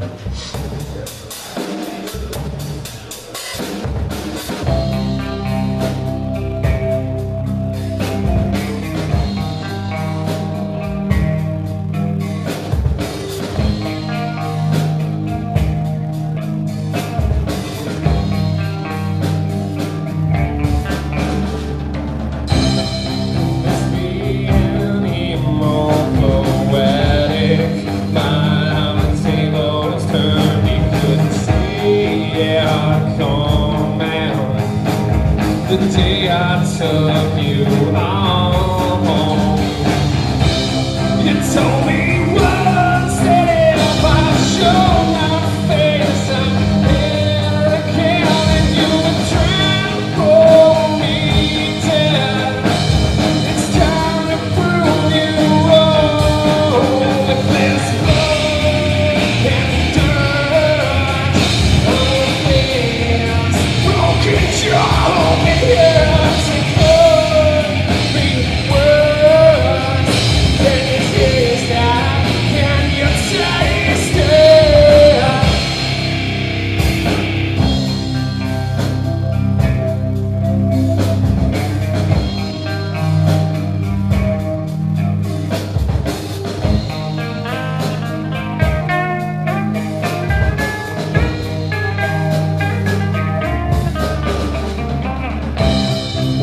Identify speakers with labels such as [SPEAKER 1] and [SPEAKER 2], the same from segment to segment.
[SPEAKER 1] Yeah. the day I took you home. You told me.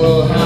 [SPEAKER 1] will have